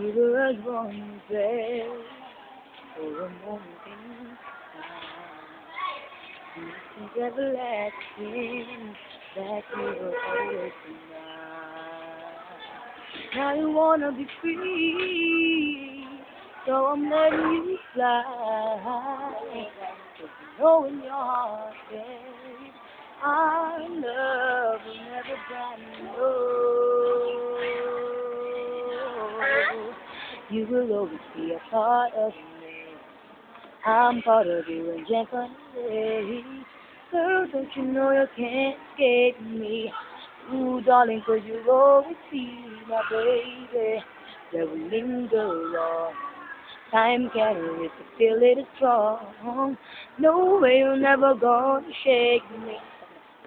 We were as one place for a moment in time. This is everlasting that you will always mine. Now you wanna be free, so I'm letting you fly. Cause you know in your heart, babe, You will always be a part of me. I'm part of you and definitely. Girl, don't you know you can't escape me? Ooh, darling, cause you'll always be my baby. That will linger on. Time can erase feel it is strong. No way you're never gonna shake me.